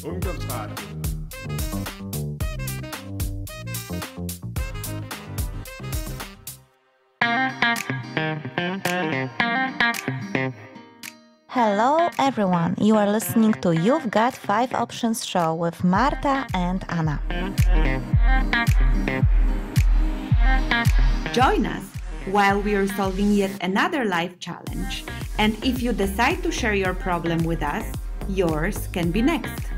Ungdomsradio. Hello, everyone. You are listening to You've Got Five Options show with Marta and Anna. Join us while we are solving yet another life challenge. And if you decide to share your problem with us, yours can be next.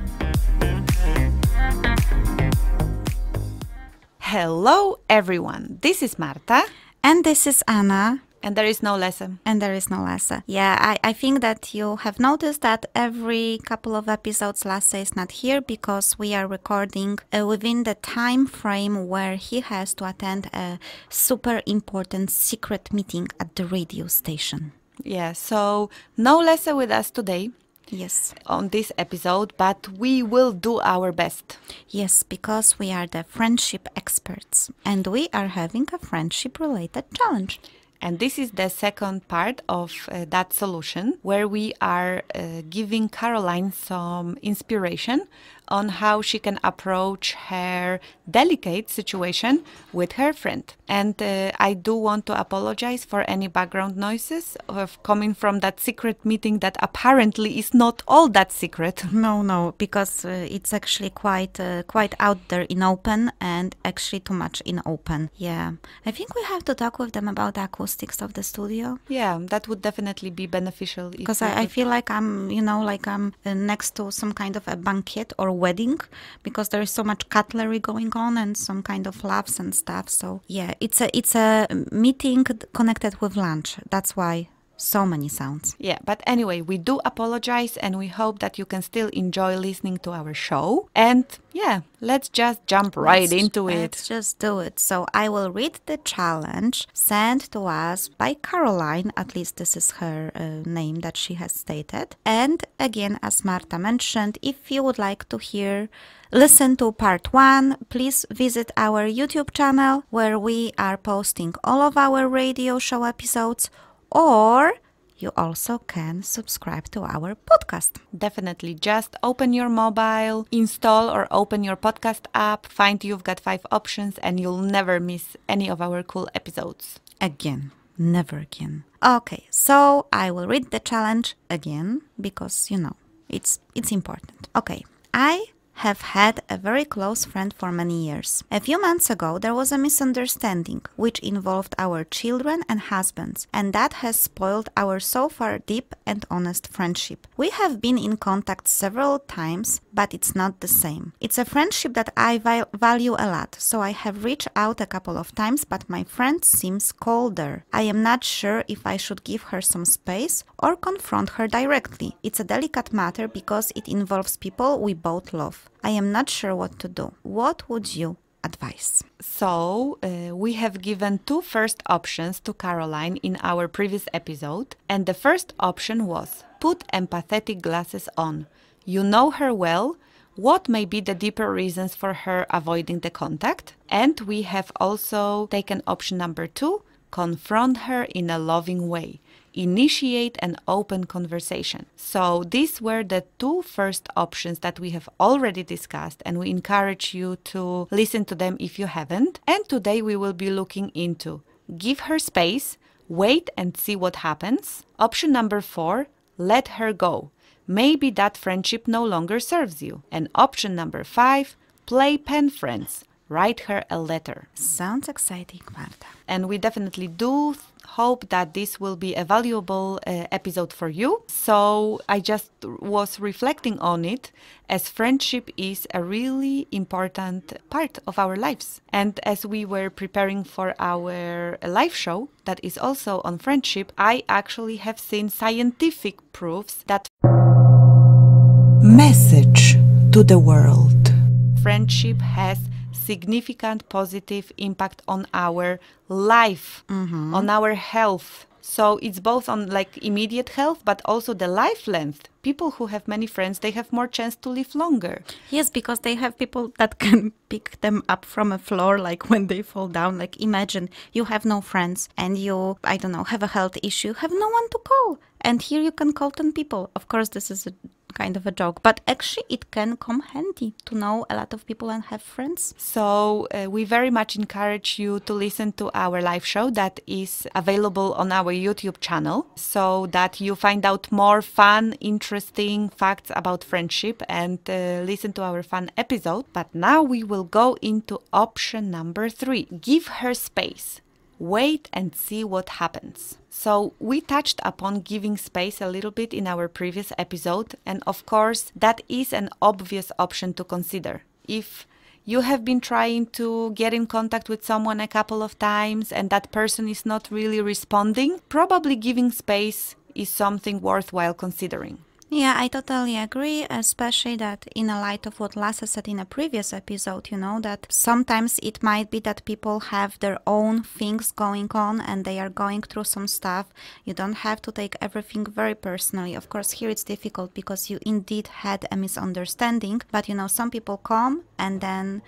Hello, everyone. This is Marta, And this is Anna. and there is no Lasse. And there is no Lasse. Yeah, I, I think that you have noticed that every couple of episodes Lasse is not here because we are recording uh, within the time frame where he has to attend a super important secret meeting at the radio station. Yeah, so no Lasse with us today Yes. on this episode, but we will do our best. Yes, because we are the friendship experts and we are having a friendship related challenge. And this is the second part of uh, that solution where we are uh, giving Caroline some inspiration on how she can approach her delicate situation with her friend. And uh, I do want to apologize for any background noises of coming from that secret meeting that apparently is not all that secret. No, no, because uh, it's actually quite uh, quite out there in open and actually too much in open. Yeah, I think we have to talk with them about the acoustics of the studio Yeah, that would definitely be beneficial. because I, I feel like I'm, you know, like I'm uh, next to some kind of a banquet or wedding because there is so much cutlery going on and some kind of laughs and stuff. So yeah, it's a it's a meeting connected with lunch. That's why so many sounds. Yeah, but anyway, we do apologize and we hope that you can still enjoy listening to our show. And yeah, let's just jump right Let's- into it. Let's just do it. So I will read the challenge sent to us by Caroline. At least this is her uh, name that she has stated. And again, as Marta mentioned, if you would like to hear, listen to part one, please visit our YouTube channel where we are posting all of our radio show episodes. Or you also can subscribe to our podcast. Definitely just open your mobile, install or open your podcast app, find you've got five options, and you'll never miss any of our cool episodes. again. Never again. Okay, so I will read the challenge again because you know it's it's important. Okay, I have had a very close friend for many years. A few months ago, there was a misunderstanding which involved our children and husbands, and that has spoiled our so far deep and honest friendship. We have been in contact several times, but it's not the same. It's a friendship that I val- value a lot, so I have reached out a couple of times, but my friend seems colder. I am not sure if I should give her some space or confront her directly. It's a delicate matter because it involves people we both love. I am not sure what to do. What would you advise? So, uh, we have given two first options to Caroline in our previous episode, and the first option was put empathetic glasses on. You know her well. What may be the deeper reasons for her avoiding the contact? And we have also taken option number two confront her in a loving way initiate an open conversation. So, these were the two first options that we have already discussed, and we encourage you to listen to them if you haven't. And today we will be looking into give her space, wait and see what happens. Option number four let her go. Maybe that friendship no longer serves you. And option number five play pen friends. Write her a letter. Sounds exciting, Marta. And we definitely do hope that this will be a valuable uh, episode for you. So I just was reflecting on it as friendship is a really important part of our lives. And as we were preparing for our live show that is also on friendship, I actually have seen scientific proofs that Message to the world. friendship has significant positive impact on our life mm-hmm. on our health so it's both on like immediate health but also the life length people who have many friends they have more chance to live longer Yes, because they have people that can pick them up from a floor, like when they fall down. Like, imagine you have no friends and you, I don't know, have a health issue, have no one to call. And here you can call 10 people. Of course, this is a kind of a joke. But actually, it can come handy to know a lot of people and have friends. So uh, we very much encourage you to listen to our live show that is available on our YouTube channel so that you find out more fun, interesting facts about friendship and uh, listen to our fun episode. But now we will go into option number three give her space. Wait and see what happens. So, we touched upon giving space a little bit in our previous episode, and of course, that is an obvious option to consider. If you have been trying to get in contact with someone a couple of times and that person is not really responding, probably giving space is something worthwhile considering. Yeah, I totally agree, especially that in a light of what Lasse said in a previous episode, you know, that sometimes it might be that people have their own things going on and they are going through some stuff. You don't have to take everything very personally. Of course, here it's difficult because you indeed had a misunderstanding, but you know, some people come and then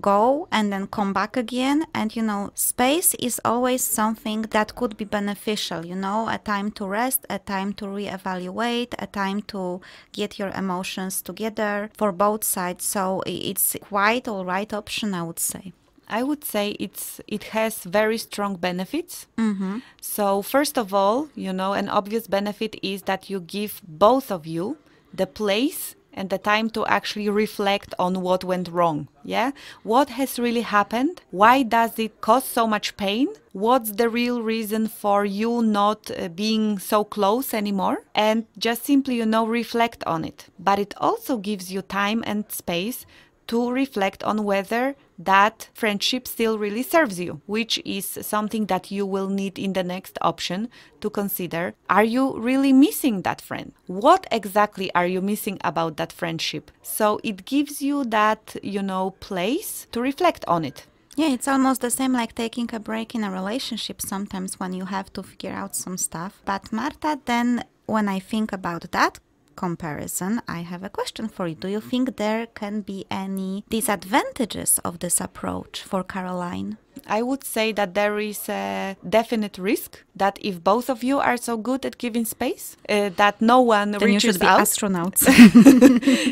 go and then come back again. And you know, space is always something that could be beneficial, you know, a time to rest, a time to reevaluate, a time to get your emotions together for both sides. So it's quite all right option, I would say. I would say it's it has very strong benefits. Mm-hmm. So first of all, you know, an obvious benefit is that you give both of you the place and the time to actually reflect on what went wrong. Yeah? What has really happened? Why does it cause so much pain? What's the real reason for you not uh, being so close anymore? And just simply, you know, reflect on it. But it also gives you time and space to reflect on whether that friendship still really serves you, which is something that you will need in the next option to consider. Are you really missing that friend? What exactly are you missing about that friendship? So it gives you that, you know, place to reflect on it. Yeah, it's almost the same like taking a break in a relationship sometimes when you have to figure out some stuff. But Marta, then when I think about that comparison, I have a question for you. Do you think there can be any disadvantages of this approach for Caroline? I would say that there is a definite risk that if both of you are so good at giving space, uh, that no one then reaches you should be out. astronauts.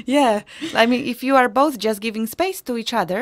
yeah, I mean, if you are both just giving space to each other,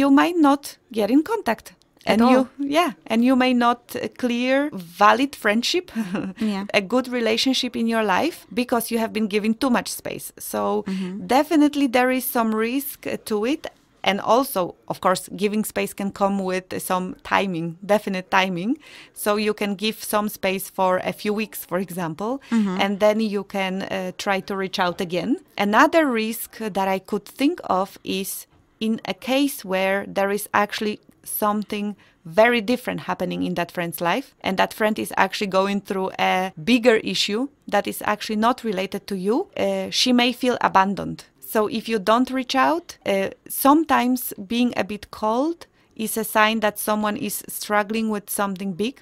you might not get in contact. And all. you, yeah, and you may not clear valid friendship, Yeah. a good relationship in your life because you have been giving too much space. So Mm-hmm. definitely there is some risk to it. And also, of course, giving space can come with some timing, definite timing. So you can give some space for a few weeks, for example, and then you can uh, try to reach out again. Another risk that I could think of is in a case where there is actually something very different happening in that friend's life. And that friend is actually going through a bigger issue that is actually not related to you. Uh, she may feel abandoned. So if you don't reach out uh, sometimes being a bit cold is a sign that someone is struggling with something big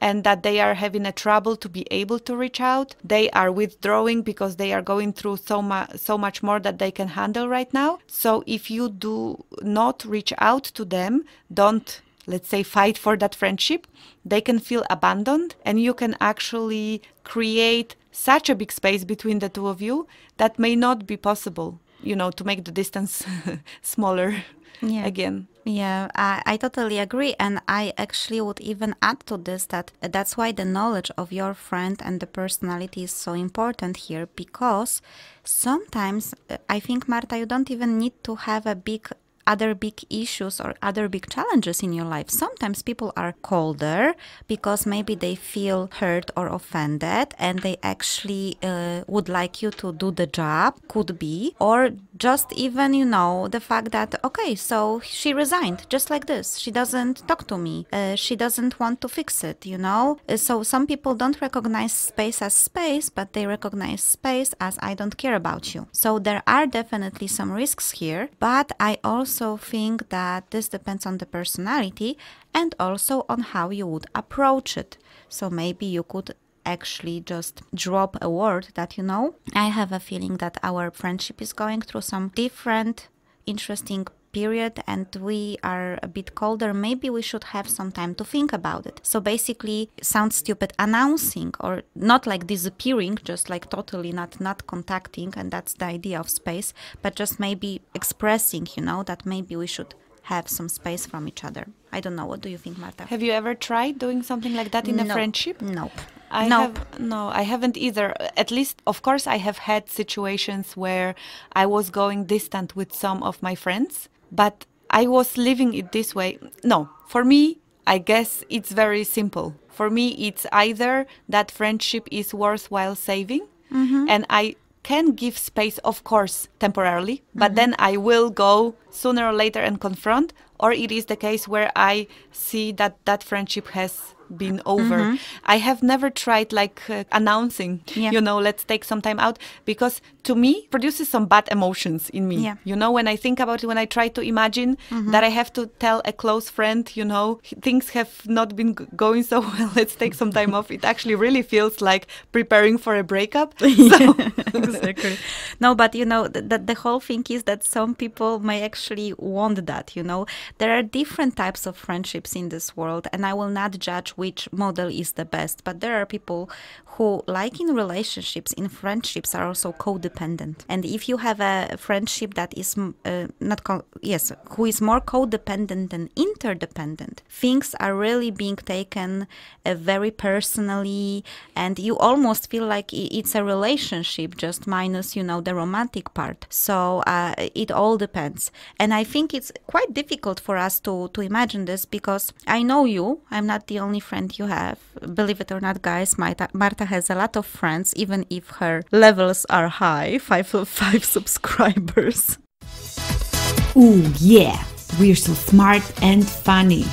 and that they are having a trouble to be able to reach out they are withdrawing because they are going through so much so much more that they can handle right now. So if you do not reach out to them don't let's say fight for that friendship they can feel abandoned and you can actually create such a big space between the two of you that may not be possible you know to make the distance smaller Yeah. again Yeah, I, I totally agree. And I actually would even add to this that that's why the knowledge of your friend and the personality is so important here because sometimes uh, I think, Marta, you don't even need to have a big other big issues or other big challenges in your life. Sometimes people are colder because maybe they feel hurt or offended and they actually uh, would like you to do the job, could be, or just even, you know, the fact that, okay, so she resigned just like this. She doesn't talk to me. Uh, she doesn't want to fix it, you know? Uh, So some people don't recognize space as space, but they recognize space as I don't care about you. So there are definitely some risks here, but I also think that this depends on the personality and also on how you would approach it. So maybe you could actually just drop a word that you know I have a feeling that our friendship is going through some different interesting period and we are a bit colder, maybe we should have some time to think about it. So basically, sounds stupid announcing or not like disappearing, just like totally not not contacting, and that's the idea of space, but just maybe expressing, you know, that maybe we should have some space from each other. I don't know. What do you think, Marta? Have you ever tried doing something like that in a friendship? Nope. I nope. have no, I haven't either. At least, of course, I have had situations where I was going distant with some of my friends, but I was living it this way. No, for me, I guess it's very simple. For me, it's either that friendship is worthwhile saving, mm-hmm. and I can give space, of course, temporarily, but mm-hmm. then I will go sooner or later and confront, or it is the case where I see that that friendship has been over. I have never tried like uh, announcing, Yeah. you know, let's take some time out because to me produces some bad emotions in me. Yeah. You know, when I think about it, when I try to imagine that I have to tell a close friend, you know, things have not been g- going so well, let's take some time off. It actually really feels like preparing for a breakup. So, exactly. No, but you know, the, the whole thing is that some people may actually want that, you know. There are different types of friendships in this world, and I will not judge which model is the best, but there are people who, like in relationships, in friendships, are also codependent. And if you have a friendship that is uh, not, yes, who is more codependent than interdependent, things are really being taken uh, very personally, and you almost feel like it's a relationship, just minus, you know, the romantic part. So uh, it all depends. And I think it's quite difficult for us to, to imagine this because I know you. I'm not the only friend you have. Believe it or not, guys, Marta has a lot of friends, even if her levels are high five, five subscribers. Ooh, yeah, we're so smart and funny.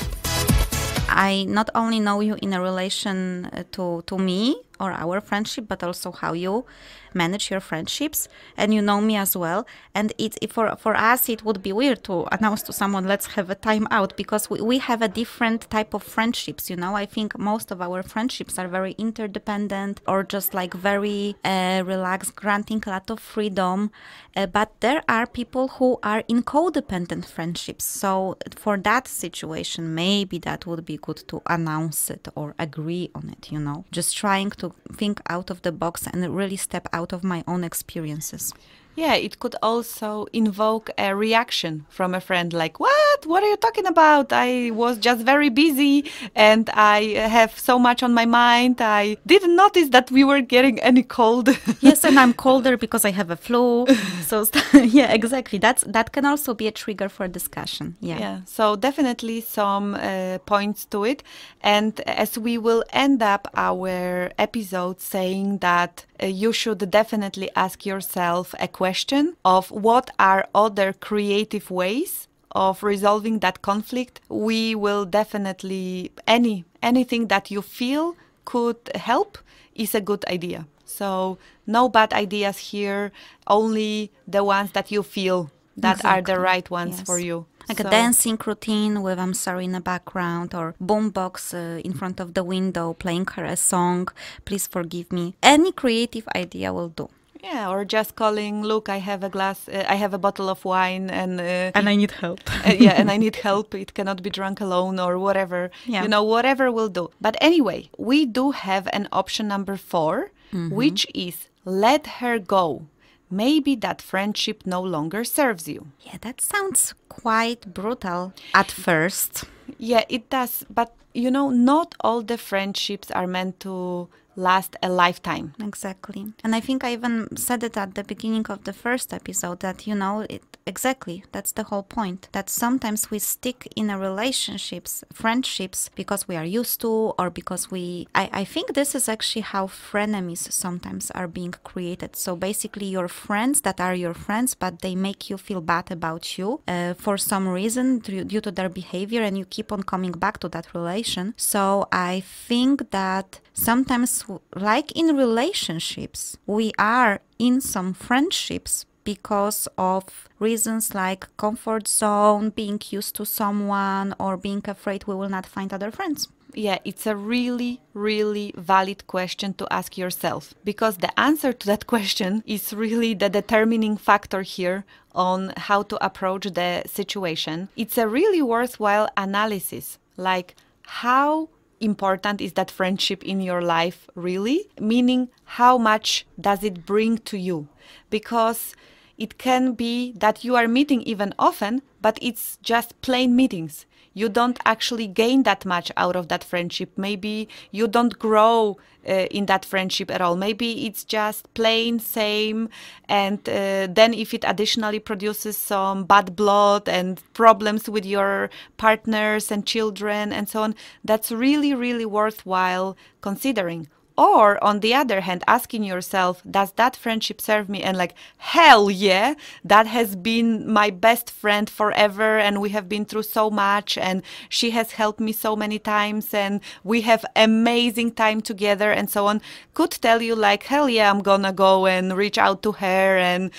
I not only know you in a relation uh, to to me or our friendship, but also how you manage your friendships, and you know me as well. And it, for for us, it would be weird to announce to someone, "Let's have a time out," because we, we have a different type of friendships. You know, I think most of our friendships are very interdependent or just like very uh, relaxed, granting a lot of freedom. Uh, but there are people who are in codependent friendships. So for that situation, maybe that would be good to announce it or agree on it. You know, just trying to think out of the box and really step out of my own experiences. Yeah, it could also invoke a reaction from a friend like, What? What are you talking about? I was just very busy and I have so much on my mind. I didn't notice that we were getting any cold. yes, and I'm colder because I have a flu. so yeah, exactly. That's that can also be a trigger for discussion. Yeah. Yeah, so definitely some uh, points to it. And as we will end up our episode saying that Uh, you should definitely ask yourself a question of what are other creative ways of resolving that conflict, we will definitely any anything that you feel could help is a good idea. So no bad ideas here, only the ones that you feel that are the right ones Yes. for you. Like a dancing routine with I'm sorry in the background or boombox uh, in front of the window playing her a song. Please forgive me. Any creative idea will do. Yeah, or just calling, look, I have a glass, uh, I have a bottle of wine and uh, I need help. uh, yeah, and I need help. It cannot be drunk alone or whatever. Yeah. You know, whatever will do. But anyway, we do have an option number 4 which is let her go. Maybe that friendship no longer serves you. Yeah, that sounds quite brutal at first. Yeah, it does. But you know, not all the friendships are meant to last a lifetime. Exactly. And I think I even said it at the beginning of the first episode that, you know, it exactly that's the whole point. That sometimes we stick in a relationships, friendships because we are used to or because we I, I think this is actually how frenemies sometimes are being created. So basically your friends that are your friends but they make you feel bad about you uh, for some reason due, due to their behavior and you keep on coming back to that relation. So I think that sometimes like in relationships we are in some friendships because of reasons like comfort zone being used to someone or being afraid we will not find other friends Yeah, it's a really, really valid question to ask yourself because the answer to that question is really the determining factor here on how to approach the situation. It's a really worthwhile analysis like how important is that friendship in your life really? Meaning, how much does it bring to you? Because it can be that you are meeting even often, but it's just plain meetings you don't actually gain that much out of that friendship. Maybe you don't grow uh, in that friendship at all. Maybe it's just plain same. And uh, then if it additionally produces some bad blood and problems with your partners and children and so on, that's really, really worthwhile considering. Or on the other hand, asking yourself, does that friendship serve me? And like, hell yeah, that has been my best friend forever. And we have been through so much. And she has helped me so many times. And we have amazing time together and so on. Could tell you like, hell yeah, I'm gonna go and reach out to her and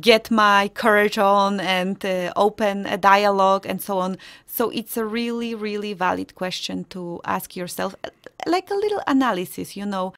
get my courage on and uh, open a dialogue and so on. So it's a really, really valid question to ask yourself, like a little analysis, you know.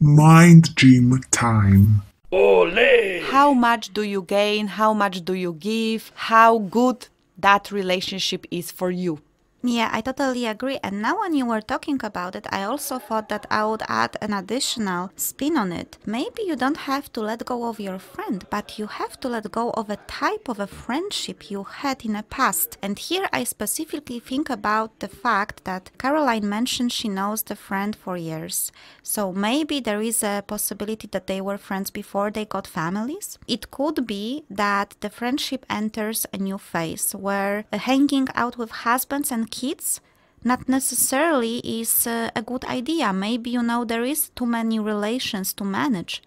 Mind gym time. Ole! How much do you gain? How much do you give? How good that relationship is for you. Yeah, I totally agree. And now, when you were talking about it, I also thought that I would add an additional spin on it. Maybe you don't have to let go of your friend, but you have to let go of a type of a friendship you had in the past. And here I specifically think about the fact that Caroline mentioned she knows the friend for years. So maybe there is a possibility that they were friends before they got families. It could be that the friendship enters a new phase where hanging out with husbands and kids not necessarily is uh, a good idea. Maybe you know there is too many relations to manage.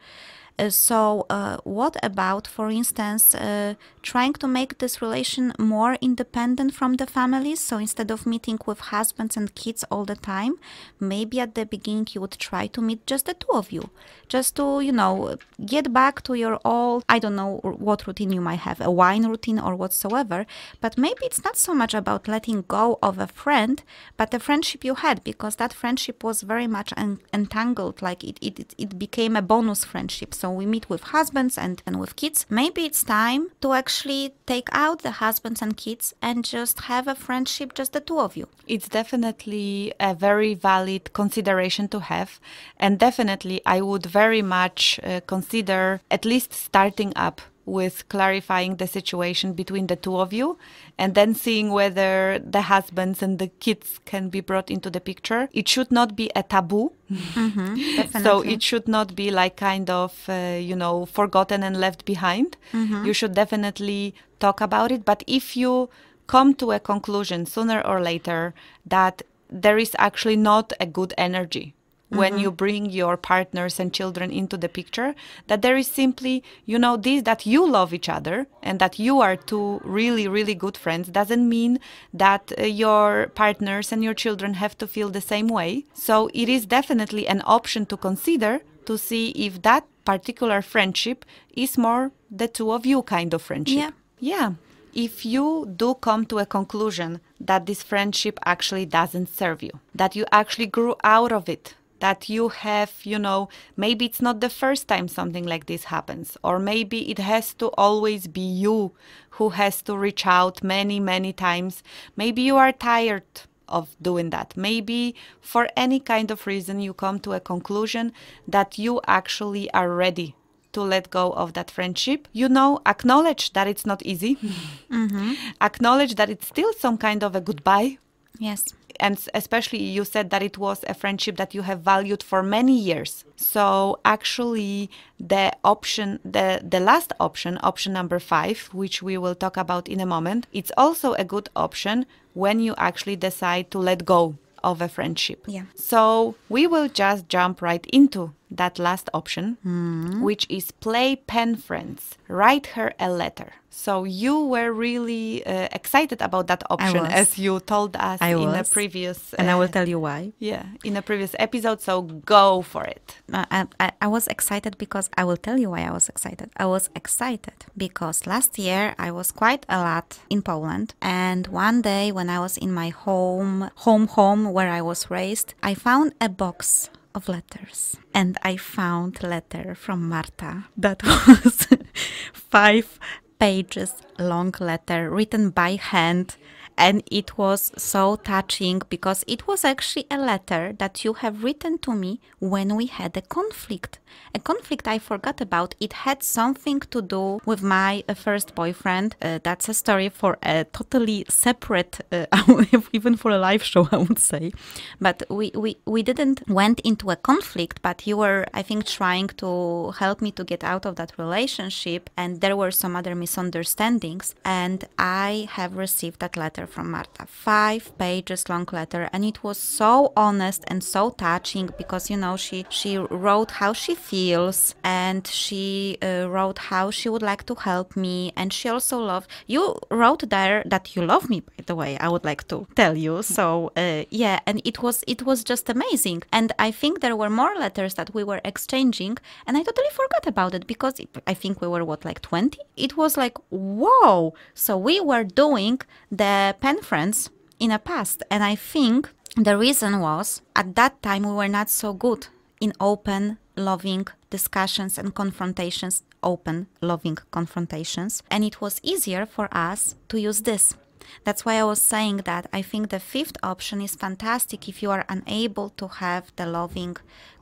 Uh, so, uh, what about, for instance, uh, trying to make this relation more independent from the families? So, instead of meeting with husbands and kids all the time, maybe at the beginning you would try to meet just the two of you, just to, you know, get back to your old, I don't know what routine you might have, a wine routine or whatsoever. But maybe it's not so much about letting go of a friend, but the friendship you had, because that friendship was very much en- entangled, like it, it, it became a bonus friendship. So, so we meet with husbands and, and with kids, maybe it's time to actually take out the husbands and kids and just have a friendship, just the two of you. It's definitely a very valid consideration to have. And definitely, I would very much uh, consider at least starting up with clarifying the situation between the two of you and then seeing whether the husbands and the kids can be brought into the picture. It should not be a taboo. Mm-hmm, so it should not be like kind of, uh, you know, forgotten and left behind. Mm-hmm. You should definitely talk about it. But if you come to a conclusion sooner or later that there is actually not a good energy when Mm-hmm. you bring your partners and children into the picture that there is simply you know this that you love each other and that you are two really really good friends doesn't mean that uh, your partners and your children have to feel the same way so it is definitely an option to consider to see if that particular friendship is more the two of you kind of friendship Yeah. yeah if you do come to a conclusion that this friendship actually doesn't serve you, that you actually grew out of it, that you have, you know, maybe it's not the first time something like this happens, or maybe it has to always be you who has to reach out many, many times. Maybe you are tired of doing that. Maybe for any kind of reason you come to a conclusion that you actually are ready to let go of that friendship. You know, acknowledge that it's not easy. Mm-hmm. Acknowledge that it's still some kind of a goodbye. Yes. And especially you said that it was a friendship that you have valued for many years. So actually the option the the last option, option number 5, which we will talk about in a moment, it's also a good option when you actually decide to let go of a friendship. Yeah. So we will just jump right into that last option, which is play pen friends, write her a letter. So you were really uh, excited about that option, as you told us I in a was. previous. And I will uh, tell you why. Yeah, in a previous episode. So go for it. Uh, I, I, I was excited because I will tell you why I was excited. I was excited because last year I was quite a lot in Poland, and one day when I was in my home, home, home where I was raised, I found a box of letters, and I found letter from Marta that was five pages long letter written by hand and it was so touching because it was actually a letter that you have written to me when we had a conflict. A conflict I forgot about. It had something to do with my uh, first boyfriend. Uh, that's a story for a totally separate, uh, even for a live show, I would say. But we, we, we didn't went into a conflict, but you were, I think, trying to help me to get out of that relationship. And there were some other misunderstandings. And I have received that letter from Marta, five pages long letter, and it was so honest and so touching because you know she she wrote how she feels and she uh, wrote how she would like to help me, and she also loved. You wrote there that you love me, by the way. I would like to tell you. So uh, yeah, and it was it was just amazing, and I think there were more letters that we were exchanging, and I totally forgot about it because I think we were what like twenty. It was like whoa. So we were doing the pen friends in the past. And I think the reason was at that time we were not so good in open, loving discussions and confrontations, open, loving confrontations. And it was easier for us to use this. That's why I was saying that I think the fifth option is fantastic if you are unable to have the loving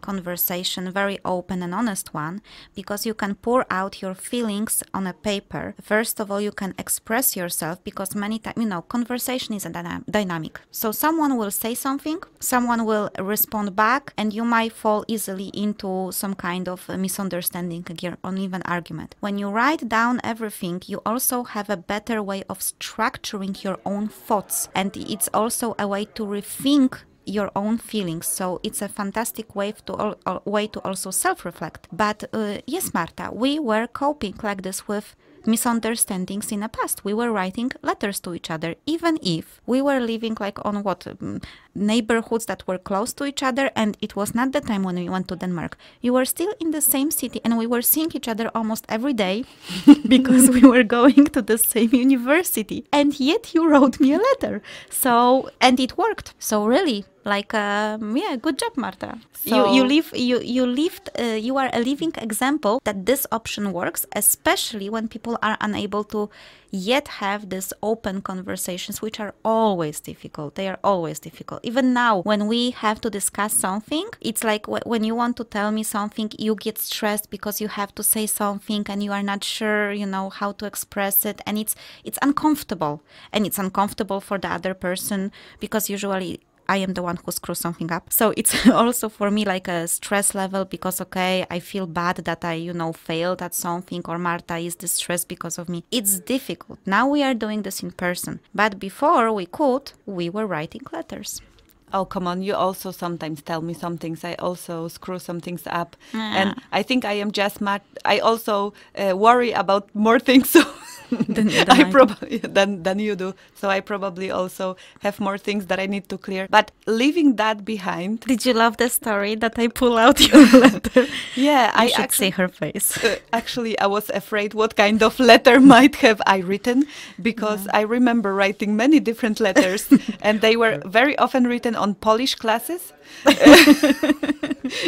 conversation, very open and honest one, because you can pour out your feelings on a paper. First of all, you can express yourself because many times, you know, conversation is a dyna- dynamic. So someone will say something, someone will respond back, and you might fall easily into some kind of misunderstanding or even argument. When you write down everything, you also have a better way of structuring your own thoughts, and it's also a way to rethink your own feelings. So it's a fantastic way to al- al- way to also self-reflect. But uh, yes, Marta, we were coping like this with misunderstandings in the past. We were writing letters to each other, even if we were living like on what um, neighborhoods that were close to each other, and it was not the time when we went to Denmark. You were still in the same city, and we were seeing each other almost every day because we were going to the same university. And yet you wrote me a letter. So and it worked. So really, like um, yeah good job marta. You you So- live you you lived uh, you are a living example that this option works especially when people are unable to yet have this open conversations which are always difficult. They are always difficult. Even now when we have to discuss something it's like wh- when you want to tell me something you get stressed because you have to say something and you are not sure you know how to express it. And it's it's uncomfortable. And it's uncomfortable for the other person because usually I am the one who screws something up. So it's also for me like a stress level because okay, I feel bad that I, you know, failed at something or Marta is distressed because of me. It's difficult. Now we are doing this in person. But before we could, we were writing letters. Oh, come on. You also sometimes tell me some things. I also screw some things up. And I think I am just mad. I also uh, worry about more things. So Than- than I I probably than than you do. So I probably also have more things that I need to clear. But leaving that behind, Did you love the story that I pull out your letter? yeah, I I should actually, see her face. uh, actually I was afraid what kind of letter might have I written because I remember writing many different letters and they were very often written on Polish classes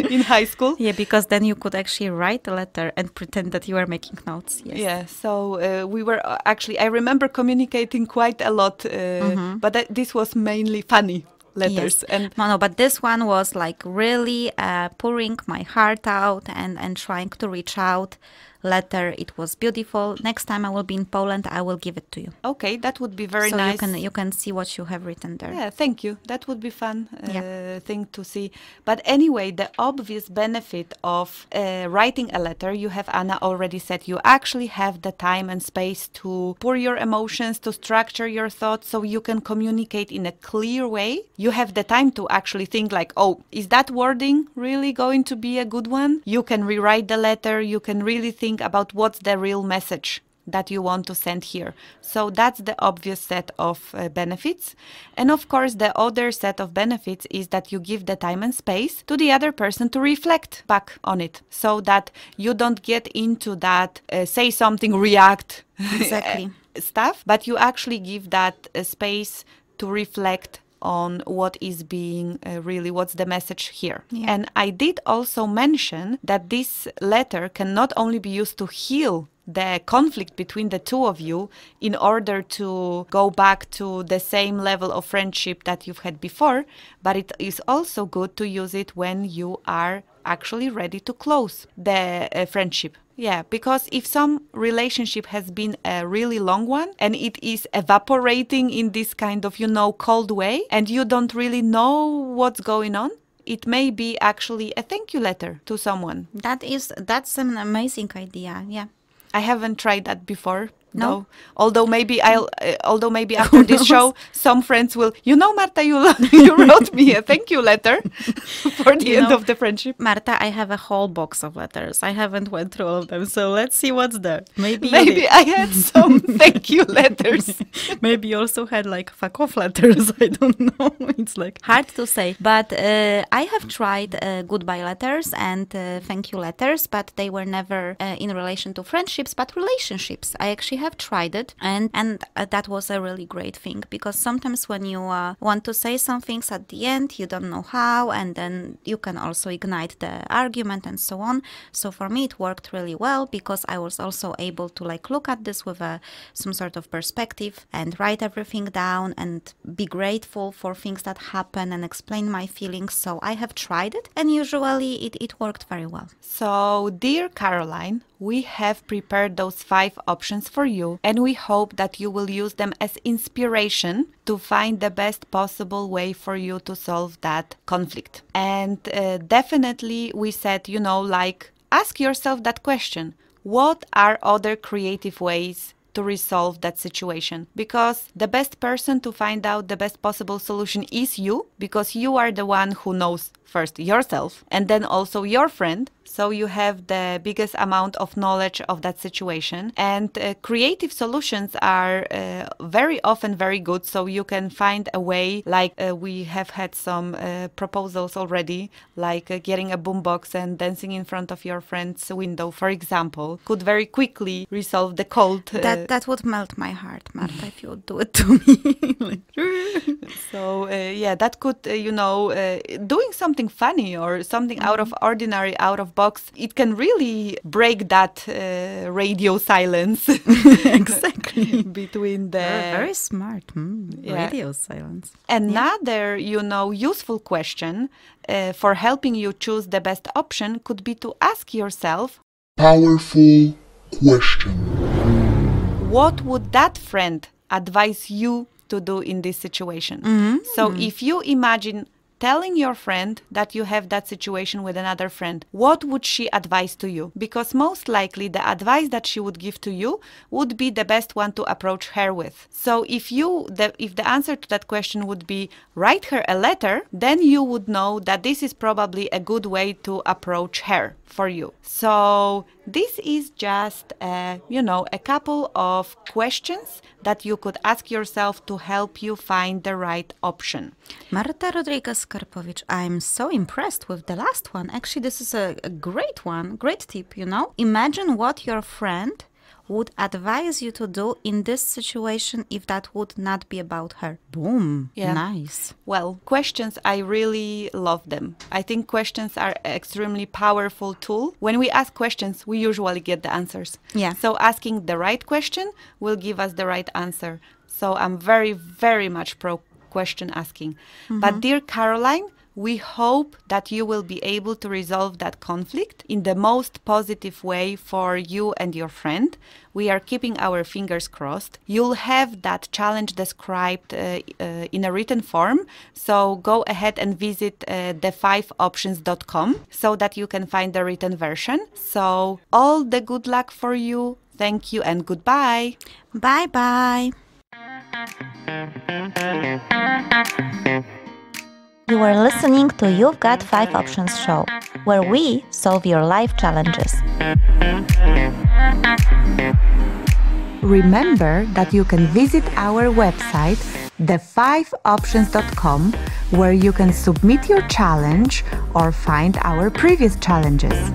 in high school. Yeah, because then you could actually write a letter and pretend that you were making notes. Yes. Yeah, so uh, we were uh, actually, I remember communicating quite a lot, uh, but that, this was mainly funny letters. Yes. And no, no, but this one was like really uh, pouring my heart out and, and trying to reach out, letter. It was beautiful. Next time I will be in Poland, I will give it to you. Okay, that would be very so nice. you can you can see what you have written there. Yeah, thank you. That would be fun uh, Yeah. thing to see. But anyway, the obvious benefit of uh, writing a letter, you have Anna already said, you actually have the time and space to pour your emotions, to structure your thoughts, so you can communicate in a clear way. You have the time to actually think like, oh, is that wording really going to be a good one? You can rewrite the letter. You can really think about what's the real message that you want to send here. So that's the obvious set of uh, benefits. And of course, the other set of benefits is that you give the time and space to the other person to reflect back on it so that you don't get into that uh, say something, react Exactly. stuff, but you actually give that uh, space to reflect on what is being uh, really what's the message here. Yeah. And I did also mention that this letter can not only be used to heal the conflict between the two of you in order to go back to the same level of friendship that you've had before, but it is also good to use it when you are actually ready to close the uh, friendship. Yeah, because if some relationship has been a really long one and it is evaporating in this kind of, you know, cold way and you don't really know what's going on, it may be actually a thank you letter to someone. That is that's an amazing idea. Yeah. I haven't tried that before. No? though. Although maybe I'll, uh, although maybe after this show, some friends will, you know, Marta, you, you wrote me a thank you letter for the You end know, of the friendship. Marta, I have a whole box of letters. I haven't went through all of them, so let's see what's there. Maybe Maybe. I had some thank you letters. Maybe you also had like fuck off letters. I don't know. It's like hard to say. But uh, I have tried uh, goodbye letters and uh, thank you letters, but they were never uh, in relation to friendships, but relationships. I actually have tried it, and and uh, that was a really great thing because sometimes when you uh, want to say some things at the end, you don't know how, and then you can also ignite the argument and so on. So for me, it worked really well because I was also able to like look at this with a some sort of perspective and write everything down and be grateful for things that happen and explain my feelings. So I have tried it, and usually it, it worked very well. So, dear Caroline, we have prepared those five options for you, and we hope that you will use them as inspiration to find the best possible way for you to solve that conflict. And uh, definitely, we said, you know, like, ask yourself that question what are other creative ways? to resolve that situation because the best person to find out the best possible solution is you because you are the one who knows first yourself and then also your friend. So you have the biggest amount of knowledge of that situation. And uh, creative solutions are uh, very often very good. So you can find a way like uh, we have had some uh, proposals already like uh, getting a boombox and dancing in front of your friend's window for example could very quickly resolve the cold uh, That that would melt my heart, Marta, if you would do it to me. So uh, yeah, that could uh, you know uh, doing something funny or something out of ordinary, out of box. It can really break that uh, radio silence exactly. between the Very, very smart. Hmm. Yeah. Radio silence. Another, you know, useful question uh, for helping you choose the best option could be to ask yourself, Powerful question. what would that friend advise you to do in this situation? So if you imagine telling your friend that you have that situation with another friend, what would she advise to you? Because most likely the advice that she would give to you would be the best one to approach her with. So if you the if the answer to that question would be write her a letter, then you would know that this is probably a good way to approach her for you. So this is just a, you know a couple of questions that you could ask yourself to help you find the right option. Marta Rodriguez Karpovich, I'm so impressed with the last one. Actually, this is a, a great one, great tip, you know? Imagine what your friend would advise you to do in this situation if that would not be about her. Boom. Yeah. Nice. Well, questions, I really love them. I think questions are extremely powerful tool. When we ask questions, we usually get the answers. Yeah. So asking the right question will give us the right answer. So I'm very, very much pro question asking. But mm-hmm. dear Caroline, We hope that you will be able to resolve that conflict in the most positive way for you and your friend. We are keeping our fingers crossed. You'll have that challenge described uh, uh, in a written form, so go ahead and visit uh, the5options.com so that you can find the written version. So, all the good luck for you. Thank you and goodbye. Bye bye. You are listening to You've Got 5 Options show, where we solve your life challenges. Remember that you can visit our website, the5options.com, where you can submit your challenge or find our previous challenges.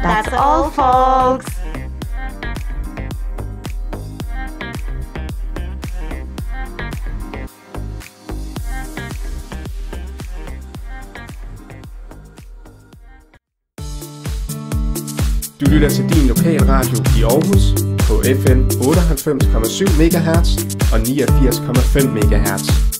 That's all, folks! Du lytter til din lokalradio i Aarhus på FM 98,7 MHz og 89,5 MHz.